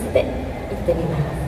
つで行ってみます。